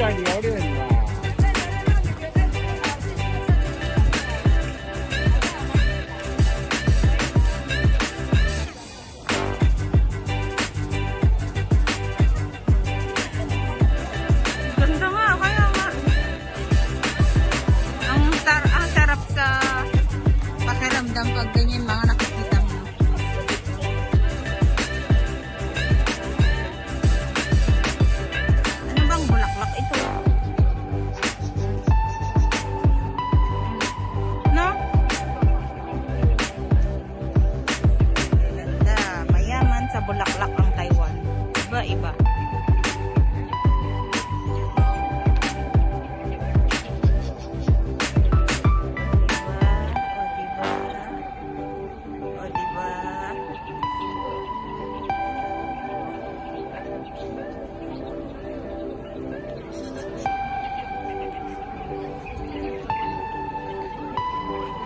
starting the order. iba.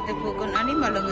Ini ani malang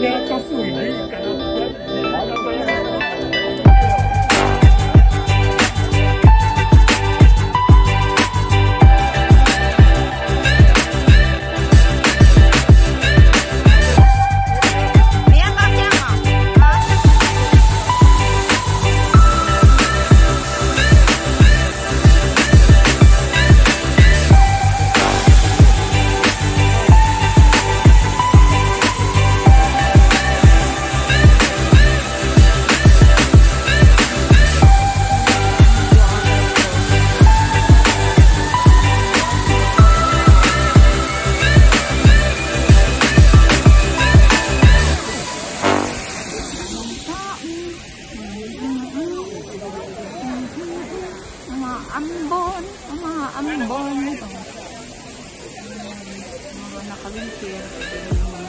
ใน四 ambon. Ang mga ambon nito. Mga nakawinter. Mga